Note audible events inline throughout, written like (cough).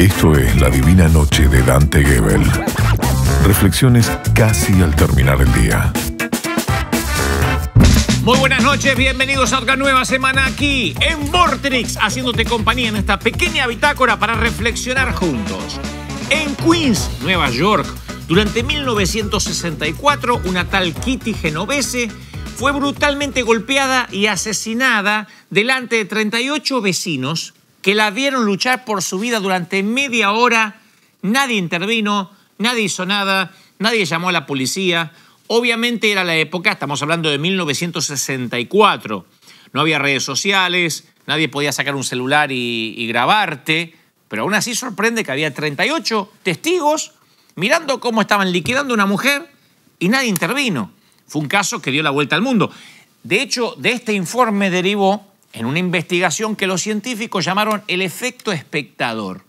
Esto es La Divina Noche de Dante Gebel. Reflexiones casi al terminar el día. Muy buenas noches, bienvenidos a otra nueva semana aquí en Vortrix, haciéndote compañía en esta pequeña bitácora para reflexionar juntos. En Queens, Nueva York, durante 1964, una tal Kitty Genovese fue brutalmente golpeada y asesinada delante de 38 vecinos que la vieron luchar por su vida durante media hora. Nadie intervino, nadie hizo nada, nadie llamó a la policía. Obviamente era la época, estamos hablando de 1964. No había redes sociales, nadie podía sacar un celular y, grabarte, pero aún así sorprende que había 38 testigos mirando cómo estaban liquidando a una mujer y nadie intervino. Fue un caso que dio la vuelta al mundo. De hecho, de este informe derivó en una investigación que los científicos llamaron el efecto espectador.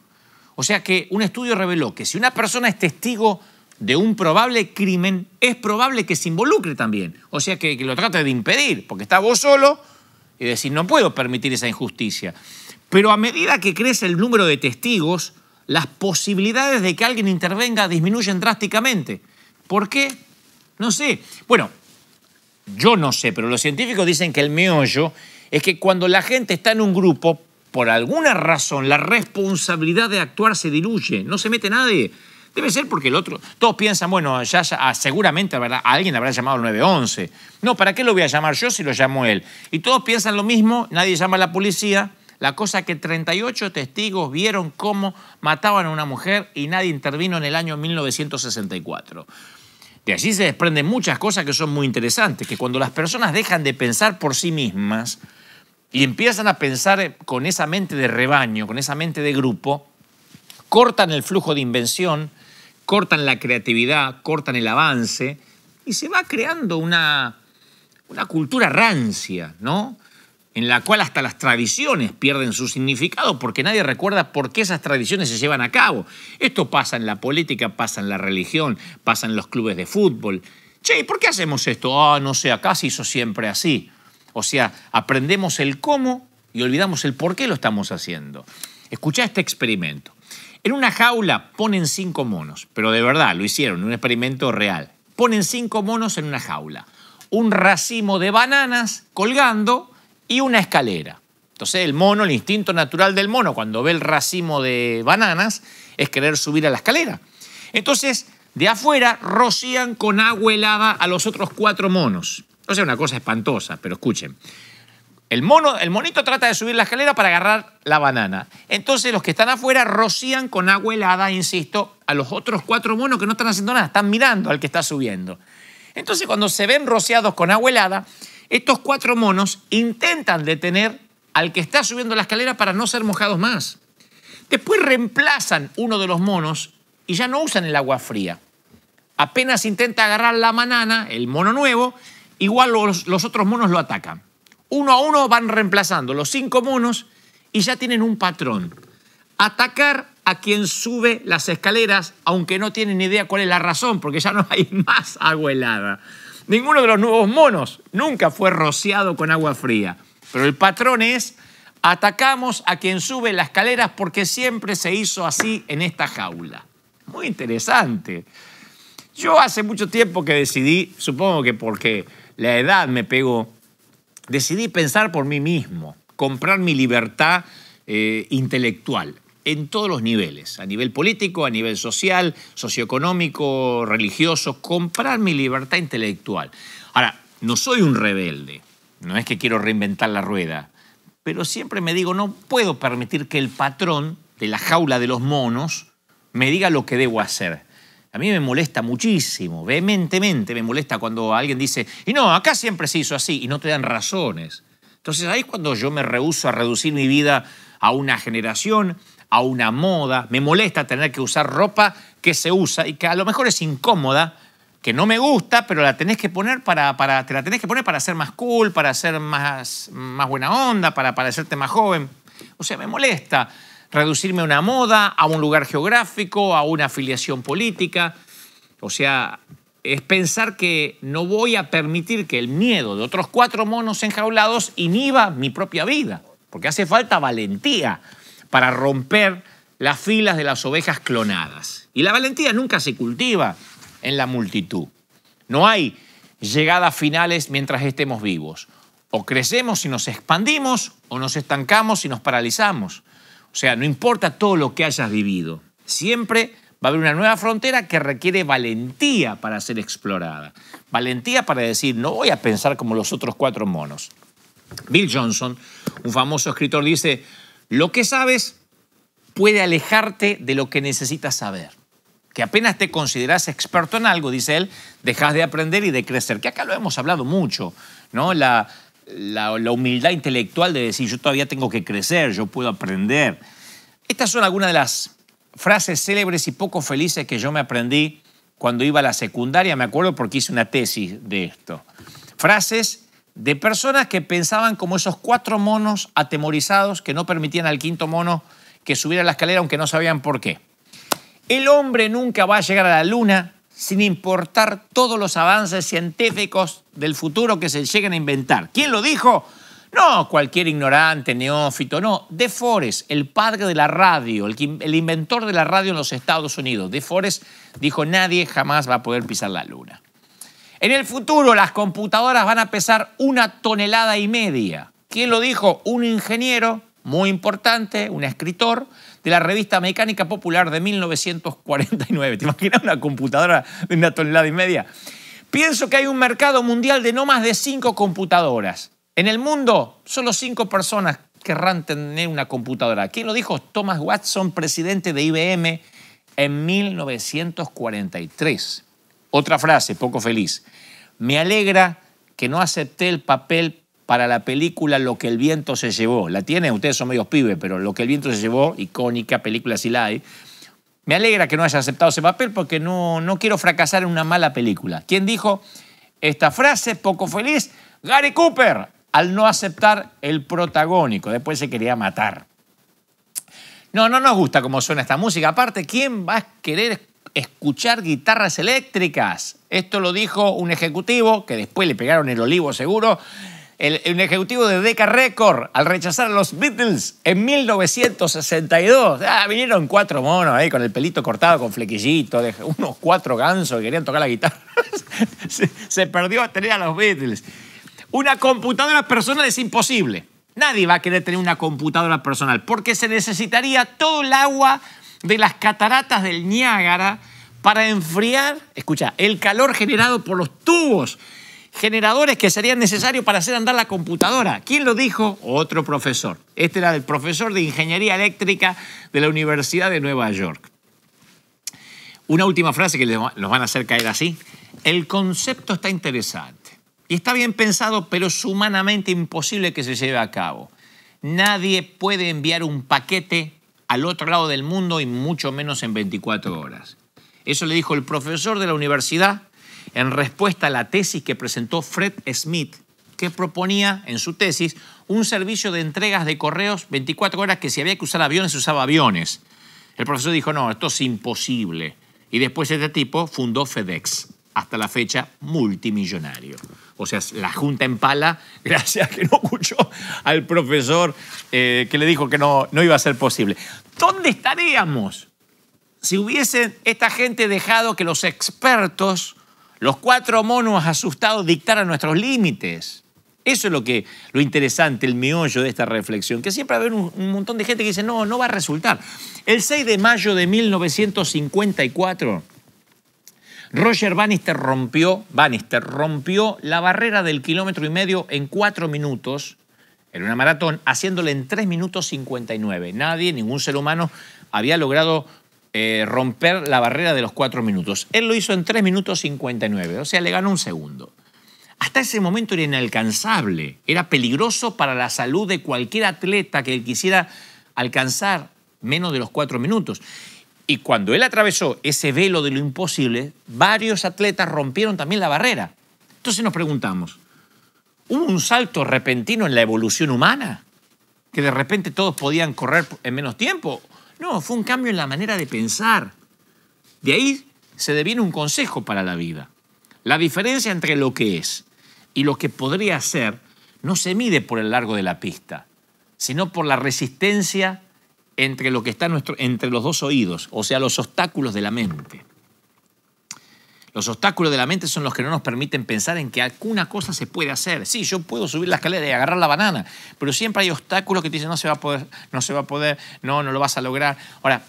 O sea que un estudio reveló que si una persona es testigo de un probable crimen, es probable que se involucre también. O sea que, lo trate de impedir, porque está vos solo y decir, no puedo permitir esa injusticia. Pero a medida que crece el número de testigos, las posibilidades de que alguien intervenga disminuyen drásticamente. ¿Por qué? No sé. Bueno, yo no sé, pero los científicos dicen que el meollo es que cuando la gente está en un grupo, por alguna razón, la responsabilidad de actuar se diluye, no se mete nadie. Debe ser porque el otro, todos piensan, bueno, ya, ah, seguramente ¿verdad? alguien habrá llamado al 911. No, ¿para qué lo voy a llamar yo si lo llamo él? Y todos piensan lo mismo, nadie llama a la policía. La cosa que 38 testigos vieron cómo mataban a una mujer y nadie intervino en el año 1964. De allí se desprenden muchas cosas que son muy interesantes, que cuando las personas dejan de pensar por sí mismas y empiezan a pensar con esa mente de rebaño, con esa mente de grupo, cortan el flujo de invención, cortan la creatividad, cortan el avance y se va creando una, una cultura rancia, ¿no? en la cual hasta las tradiciones pierden su significado porque nadie recuerda por qué esas tradiciones se llevan a cabo. Esto pasa en la política, pasa en la religión, pasa en los clubes de fútbol. Che, ¿y por qué hacemos esto? Ah, no sé, acá se hizo siempre así. O sea, aprendemos el cómo y olvidamos el por qué lo estamos haciendo. Escucha este experimento. En una jaula ponen cinco monos, pero de verdad lo hicieron, un experimento real. Ponen cinco monos en una jaula. Un racimo de bananas colgando y una escalera. Entonces el mono, el instinto natural del mono cuando ve el racimo de bananas es querer subir a la escalera. Entonces de afuera rocían con agua helada a los otros cuatro monos. O sea, una cosa espantosa, pero escuchen. El, mono, el monito trata de subir la escalera para agarrar la banana. Entonces los que están afuera rocían con agua helada, insisto, a los otros cuatro monos que no están haciendo nada, están mirando al que está subiendo. Entonces cuando se ven rociados con agua helada, estos cuatro monos intentan detener al que está subiendo la escalera para no ser mojados más. Después reemplazan uno de los monos y ya no usan el agua fría. Apenas intenta agarrar la banana, el mono nuevo, igual los, otros monos lo atacan. Uno a uno van reemplazando los cinco monos y ya tienen un patrón. Atacar a quien sube las escaleras, aunque no tienen ni idea cuál es la razón, porque ya no hay (laughs) más agua helada. Ninguno de los nuevos monos nunca fue rociado con agua fría. Pero el patrón es, atacamos a quien sube las escaleras porque siempre se hizo así en esta jaula. Muy interesante. Yo hace mucho tiempo que decidí, supongo que porque la edad me pegó, decidí pensar por mí mismo, comprar mi libertad eh, intelectual en todos los niveles, a nivel político, a nivel social, socioeconómico, religioso, comprar mi libertad intelectual. Ahora, no soy un rebelde, no es que quiero reinventar la rueda, pero siempre me digo, no puedo permitir que el patrón de la jaula de los monos me diga lo que debo hacer. A mí me molesta muchísimo, vehementemente me molesta cuando alguien dice, y no, acá siempre se hizo así, y no te dan razones. Entonces ahí es cuando yo me rehuso a reducir mi vida a una generación, a una moda, me molesta tener que usar ropa que se usa y que a lo mejor es incómoda, que no me gusta, pero la tenés que poner para, para te la tenés que poner para ser más cool, para ser más, más buena onda, para parecerte más joven. O sea, me molesta reducirme a una moda, a un lugar geográfico, a una afiliación política. O sea, es pensar que no voy a permitir que el miedo de otros cuatro monos enjaulados inhiba mi propia vida, porque hace falta valentía para romper las filas de las ovejas clonadas. Y la valentía nunca se cultiva en la multitud. No hay llegadas finales mientras estemos vivos. O crecemos y nos expandimos o nos estancamos y nos paralizamos. O sea, no importa todo lo que hayas vivido. Siempre va a haber una nueva frontera que requiere valentía para ser explorada. Valentía para decir, no voy a pensar como los otros cuatro monos. Bill Johnson, un famoso escritor, dice, lo que sabes puede alejarte de lo que necesitas saber. Que apenas te consideras experto en algo, dice él, dejas de aprender y de crecer. Que acá lo hemos hablado mucho, ¿no? La, la, humildad intelectual de decir, yo todavía tengo que crecer, yo puedo aprender. Estas son algunas de las frases célebres y poco felices que yo me aprendí cuando iba a la secundaria, me acuerdo porque hice una tesis de esto. Frases de personas que pensaban como esos cuatro monos atemorizados que no permitían al quinto mono que subiera la escalera aunque no sabían por qué. El hombre nunca va a llegar a la luna sin importar todos los avances científicos del futuro que se lleguen a inventar. ¿Quién lo dijo? No cualquier ignorante, neófito, no. De Forest, el padre de la radio, el, el, inventor de la radio en los Estados Unidos. De Forest dijo, nadie jamás va a poder pisar la luna. En el futuro las computadoras van a pesar una tonelada y media. ¿Quién lo dijo? Un ingeniero muy importante, un escritor de la revista Mecánica Popular de 1949. ¿Te imaginas una computadora de una tonelada y media? Pienso que hay un mercado mundial de no más de cinco computadoras. En el mundo, solo cinco personas querrán tener una computadora. ¿Quién lo dijo? Thomas Watson, presidente de IBM en 1943. Otra frase, poco feliz. Me alegra que no acepté el papel para la película Lo que el viento se llevó. La tiene, ustedes son medios pibes, pero Lo que el viento se llevó, icónica película si la hay. Me alegra que no haya aceptado ese papel porque no, no quiero fracasar en una mala película. ¿Quién dijo esta frase, poco feliz? Gary Cooper, al no aceptar el protagónico. Después se quería matar. No, no nos gusta cómo suena esta música. Aparte, ¿quién va a querer escuchar guitarras eléctricas? Esto lo dijo un ejecutivo, que después le pegaron el olivo seguro, el, un ejecutivo de Decca Record, al rechazar a los Beatles en 1962. Ah, vinieron cuatro monos ahí con el pelito cortado, con flequillito, unos cuatro gansos que querían tocar la guitarra. (laughs) se, se perdió a tener a los Beatles. Una computadora personal es imposible. Nadie va a querer tener una computadora personal porque se necesitaría todo el agua de las cataratas del Niágara para enfriar, escucha, el calor generado por los tubos generadores que serían necesarios para hacer andar la computadora. ¿Quién lo dijo? Otro profesor. Este era el profesor de Ingeniería Eléctrica de la Universidad de Nueva York. Una última frase que nos van a hacer caer así. El concepto está interesante y está bien pensado, pero es humanamente imposible que se lleve a cabo. Nadie puede enviar un paquete al otro lado del mundo y mucho menos en 24 horas. Eso le dijo el profesor de la universidad en respuesta a la tesis que presentó Fred Smith, que proponía en su tesis un servicio de entregas de correos 24 horas que si había que usar aviones, se usaba aviones. El profesor dijo, no, esto es imposible. Y después este tipo fundó FedEx, hasta la fecha multimillonario. O sea, la Junta en pala, (laughs) gracias a que no escuchó al profesor eh, que le dijo que no, no iba a ser posible. ¿Dónde estaríamos si hubiese esta gente dejado que los expertos, los cuatro monos asustados, dictaran nuestros límites? Eso es lo, que, lo interesante, el meollo de esta reflexión, que siempre va a haber un, montón de gente que dice, no, no va a resultar. El 6 de mayo de 1954, Roger Bannister rompió, Bannister rompió la barrera del kilómetro y medio en cuatro minutos en una maratón, haciéndole en 3 minutos 59. Nadie, ningún ser humano, había logrado eh, romper la barrera de los cuatro minutos. Él lo hizo en 3 minutos 59, o sea, le ganó un segundo. Hasta ese momento era inalcanzable, era peligroso para la salud de cualquier atleta que quisiera alcanzar menos de los cuatro minutos. Y cuando él atravesó ese velo de lo imposible, varios atletas rompieron también la barrera. Entonces nos preguntamos, ¿hubo un salto repentino en la evolución humana? ¿Que de repente todos podían correr en menos tiempo? No, fue un cambio en la manera de pensar. De ahí se deviene un consejo para la vida. La diferencia entre lo que es y lo que podría ser no se mide por el largo de la pista, sino por la resistencia entre lo que está nuestro, entre los dos oídos, o sea, los obstáculos de la mente. Los obstáculos de la mente son los que no nos permiten pensar en que alguna cosa se puede hacer. Sí, yo puedo subir la escalera y agarrar la banana, pero siempre hay obstáculos que te dicen no se va a poder, no se va a poder, no, no lo vas a lograr. Ahora,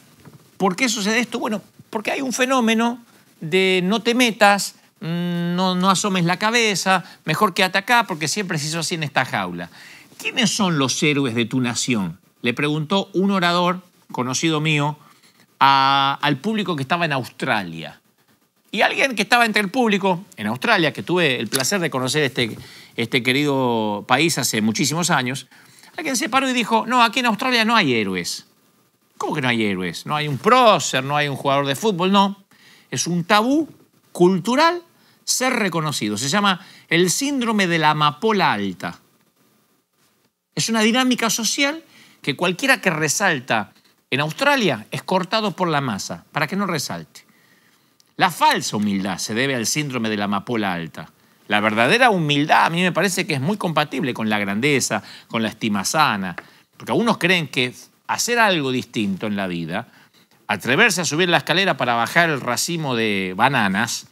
¿por qué sucede esto? Bueno, porque hay un fenómeno de no te metas, mm, no, no asomes la cabeza, mejor quédate acá porque siempre se hizo así en esta jaula. ¿Quiénes son los héroes de tu nación? Le preguntó un orador conocido mío al público que estaba en Australia. Y alguien que estaba entre el público en Australia, que tuve el placer de conocer este, este querido país hace muchísimos años, alguien se paró y dijo, no, aquí en Australia no hay héroes. ¿Cómo que no hay héroes? No hay un prócer, no hay un jugador de fútbol, no. Es un tabú cultural ser reconocido. Se llama el síndrome de la amapola alta. Es una dinámica social que cualquiera que resalta en Australia es cortado por la masa, para que no resalte. La falsa humildad se debe al síndrome de la amapola alta. La verdadera humildad a mí me parece que es muy compatible con la grandeza, con la estima sana, porque algunos creen que hacer algo distinto en la vida, atreverse a subir la escalera para bajar el racimo de bananas,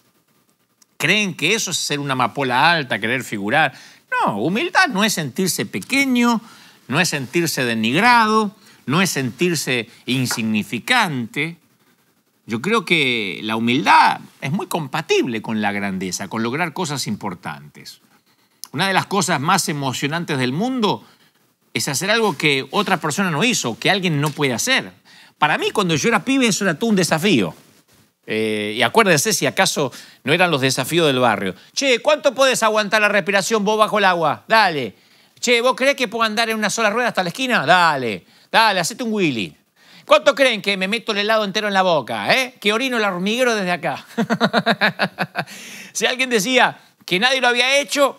creen que eso es ser una amapola alta, querer figurar. No, humildad no es sentirse pequeño, no es sentirse denigrado, no es sentirse insignificante, yo creo que la humildad es muy compatible con la grandeza, con lograr cosas importantes. Una de las cosas más emocionantes del mundo es hacer algo que otra persona no hizo, que alguien no puede hacer. Para mí, cuando yo era pibe, eso era todo un desafío. Eh, y acuérdense si acaso no eran los desafíos del barrio. Che, ¿cuánto puedes aguantar la respiración vos bajo el agua? Dale. Che, ¿vos crees que puedo andar en una sola rueda hasta la esquina? Dale. Dale, hacete un Willy. ¿Cuánto creen que me meto el helado entero en la boca? ¿eh? Que orino el hormiguero desde acá. (laughs) si alguien decía que nadie lo había hecho,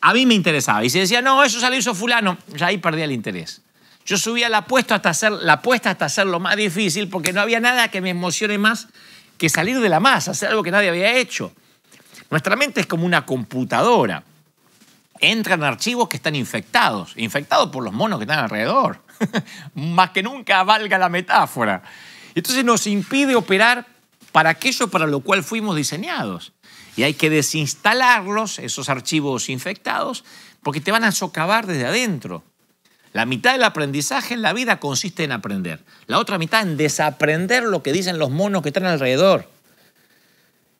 a mí me interesaba. Y si decía, no, eso se lo hizo fulano, ya ahí perdía el interés. Yo subía la apuesta hasta hacer, la apuesta hasta hacerlo más difícil porque no había nada que me emocione más que salir de la masa, hacer algo que nadie había hecho. Nuestra mente es como una computadora. Entran archivos que están infectados, infectados por los monos que están alrededor. (laughs) más que nunca valga la metáfora. Entonces nos impide operar para aquello para lo cual fuimos diseñados. Y hay que desinstalarlos, esos archivos infectados, porque te van a socavar desde adentro. La mitad del aprendizaje en la vida consiste en aprender. La otra mitad en desaprender lo que dicen los monos que están alrededor.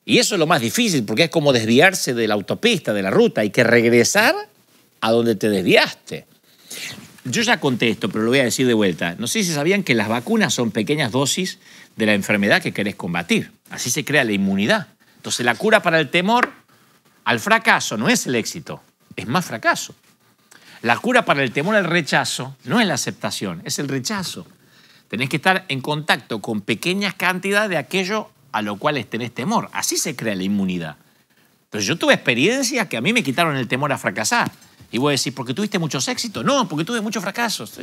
Y eso es lo más difícil, porque es como desviarse de la autopista, de la ruta. Hay que regresar a donde te desviaste. Yo ya conté esto, pero lo voy a decir de vuelta. No sé si sabían que las vacunas son pequeñas dosis de la enfermedad que querés combatir. Así se crea la inmunidad. Entonces la cura para el temor al fracaso no es el éxito, es más fracaso. La cura para el temor al rechazo no es la aceptación, es el rechazo. Tenés que estar en contacto con pequeñas cantidades de aquello a lo cual tenés temor. Así se crea la inmunidad. Pero yo tuve experiencias que a mí me quitaron el temor a fracasar. Y voy a decir, ¿porque tuviste muchos éxitos? No, porque tuve muchos fracasos.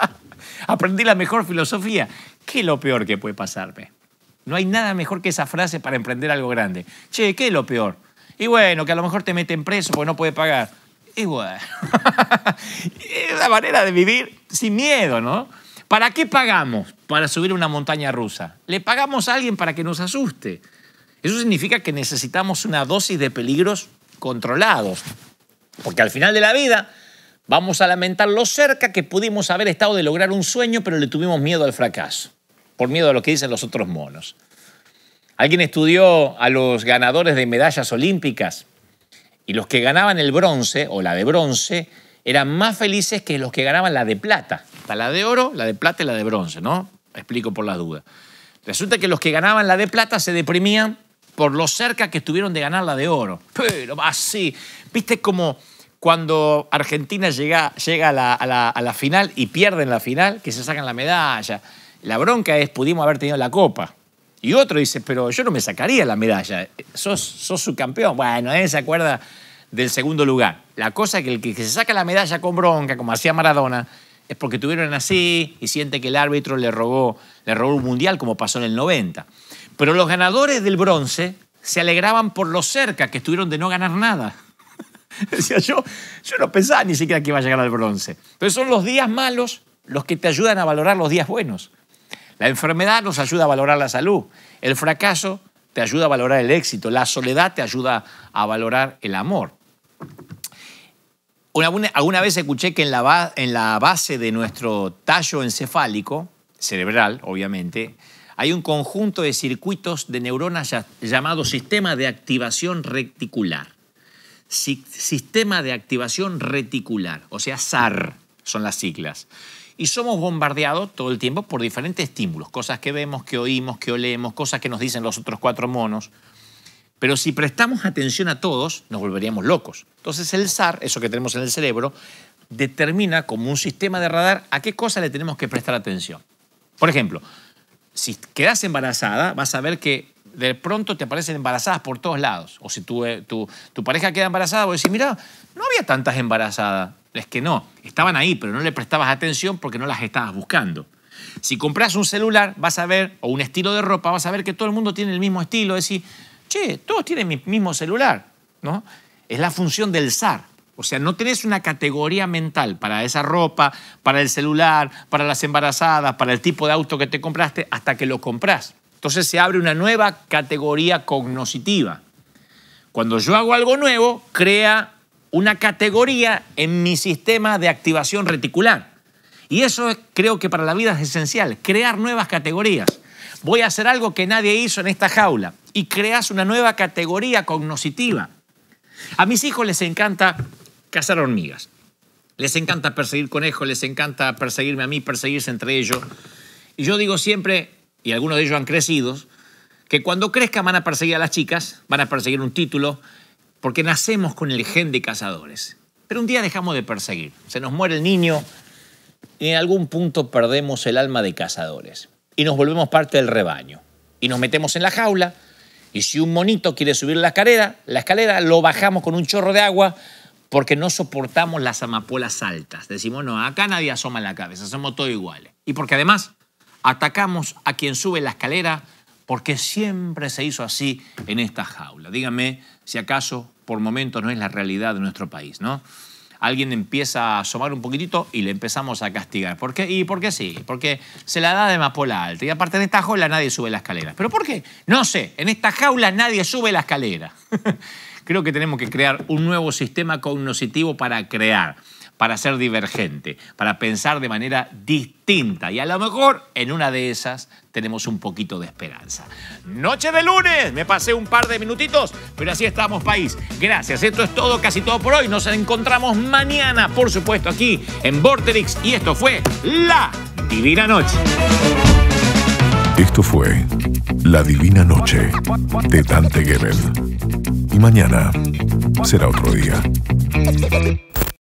(laughs) Aprendí la mejor filosofía. ¿Qué es lo peor que puede pasarme? No hay nada mejor que esa frase para emprender algo grande. Che, ¿qué es lo peor? Y bueno, que a lo mejor te meten preso porque no puede pagar. Y bueno, (laughs) es una manera de vivir sin miedo, ¿no? ¿Para qué pagamos para subir una montaña rusa? Le pagamos a alguien para que nos asuste. Eso significa que necesitamos una dosis de peligros controlados. Porque al final de la vida vamos a lamentar lo cerca que pudimos haber estado de lograr un sueño, pero le tuvimos miedo al fracaso, por miedo a lo que dicen los otros monos. Alguien estudió a los ganadores de medallas olímpicas y los que ganaban el bronce o la de bronce eran más felices que los que ganaban la de plata. La de oro, la de plata y la de bronce, ¿no? Explico por las dudas. Resulta que los que ganaban la de plata se deprimían por lo cerca que estuvieron de ganar la de oro. Pero así, viste como cuando Argentina llega, llega a, la, final y pierden la final, que se sacan la medalla. La bronca es, pudimos haber tenido la copa. Y otro dice, pero yo no me sacaría la medalla, sos, sos su campeón. Bueno, él se acuerda del segundo lugar. La cosa es que el que se saca la medalla con bronca, como hacía Maradona, es porque tuvieron así y siente que el árbitro le robó, le robó un mundial como pasó en el 90. Pero los ganadores del bronce se alegraban por lo cerca que estuvieron de no ganar nada. (laughs) Decía yo, yo no pensaba ni siquiera que iba a llegar al bronce. Pero son los días malos los que te ayudan a valorar los días buenos. La enfermedad nos ayuda a valorar la salud. El fracaso te ayuda a valorar el éxito. La soledad te ayuda a valorar el amor. Alguna vez escuché que en la, en la base de nuestro tallo encefálico, cerebral obviamente, hay un conjunto de circuitos de neuronas llamado sistema de activación reticular. Sistema de activación reticular, o sea, SAR son las siglas. Y somos bombardeados todo el tiempo por diferentes estímulos, cosas que vemos, que oímos, que olemos, cosas que nos dicen los otros cuatro monos. Pero si prestamos atención a todos, nos volveríamos locos. Entonces el SAR, eso que tenemos en el cerebro, determina como un sistema de radar a qué cosa le tenemos que prestar atención. Por ejemplo, si quedas embarazada, vas a ver que de pronto te aparecen embarazadas por todos lados. O si tu, eh, tu, pareja queda embarazada, vos decís, mira, no había tantas embarazadas. Es que no, estaban ahí, pero no le prestabas atención porque no las estabas buscando. Si compras un celular, vas a ver, o un estilo de ropa, vas a ver que todo el mundo tiene el mismo estilo. Decir, che, todos tienen mi mismo celular, ¿no? Es la función del SAR. O sea, no tenés una categoría mental para esa ropa, para el celular, para las embarazadas, para el tipo de auto que te compraste, hasta que lo compras. Entonces se abre una nueva categoría cognoscitiva. Cuando yo hago algo nuevo, crea una categoría en mi sistema de activación reticular. Y eso creo que para la vida es esencial, crear nuevas categorías. Voy a hacer algo que nadie hizo en esta jaula y creas una nueva categoría cognoscitiva. A mis hijos les encanta cazar hormigas. Les encanta perseguir conejos, les encanta perseguirme a mí, perseguirse entre ellos. Y yo digo siempre, y algunos de ellos han crecido, que cuando crezcan van a perseguir a las chicas, van a perseguir un título, porque nacemos con el gen de cazadores. Pero un día dejamos de perseguir, se nos muere el niño y en algún punto perdemos el alma de cazadores y nos volvemos parte del rebaño y nos metemos en la jaula y si un monito quiere subir la escalera, la escalera lo bajamos con un chorro de agua porque no soportamos las amapolas altas. Decimos, no, acá nadie asoma la cabeza, somos todos iguales. Y porque además atacamos a quien sube la escalera porque siempre se hizo así en esta jaula. Dígame si acaso por momentos no es la realidad de nuestro país, ¿no? Alguien empieza a asomar un poquitito y le empezamos a castigar. ¿Por qué? ¿Y por qué sí? Porque se la da de amapola alta. Y aparte en esta jaula nadie sube la escalera. ¿Pero por qué? No sé, en esta jaula nadie sube la escalera. (laughs) Creo que tenemos que crear un nuevo sistema cognoscitivo para crear para ser divergente, para pensar de manera distinta. Y a lo mejor en una de esas tenemos un poquito de esperanza. Noche de lunes, me pasé un par de minutitos, pero así estamos, país. Gracias, esto es todo, casi todo por hoy. Nos encontramos mañana, por supuesto, aquí en Vorterix. Y esto fue La Divina Noche. Esto fue La Divina Noche de Dante Gebel. Y mañana será otro día.